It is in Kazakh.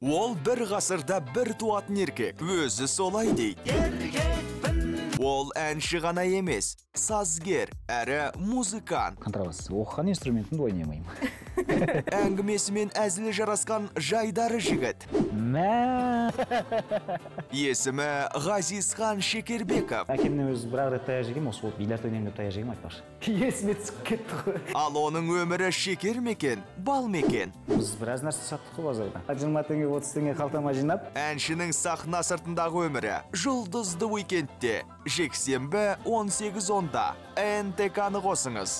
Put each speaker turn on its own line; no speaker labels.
ол бір ғасырда бір туатын еркек. Өзі солай дейді. Ол әнші ғана емес сазгер әрі музыкант.
Контрабас оқыған инструментімді ойнамаймын.
Әңгімесімен әзілі жарасқан жайдары жігіт.
Мә
есімі ғазизхан шекербеков.
Әкемнен өзі бір ақ рет таяқ жегенмін осы болып бильярд ойнаймын деп таяқ жегенмін айтпақшы. Есіме түсіп кетті ғой.
Ал оның өмірі шекер мекен бал мекен
біз біраз нәрсе саттық қой базарда. Жиырма теңге отыз теңге қалтама жинап.
Әншінің сахна сыртындағы өмірі жұлдызды уикендте. Жексенбі 18.10-да нтк-ны қосыңыз.